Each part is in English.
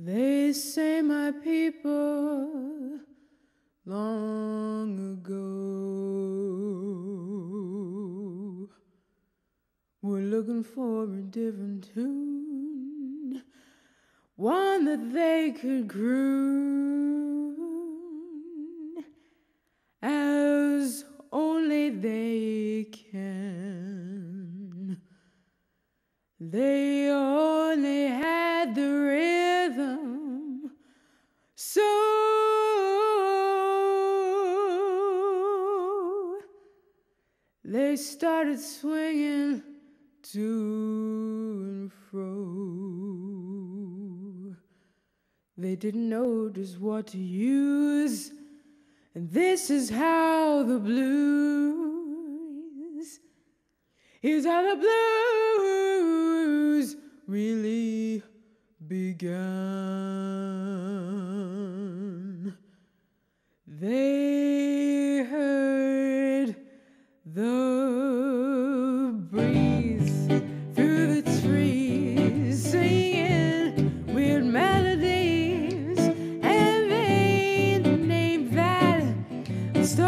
They say my people long ago were looking for a different tune, one that they could croon they started swinging to and fro. They didn't know just what to use, and this is how the blues is how the blues really began. They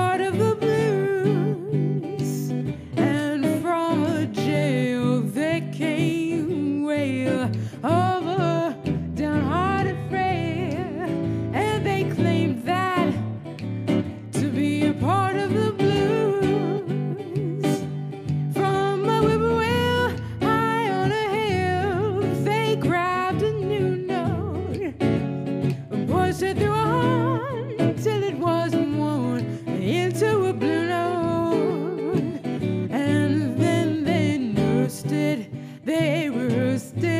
the start of the blues. And from a jail they came way over rehearsed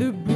the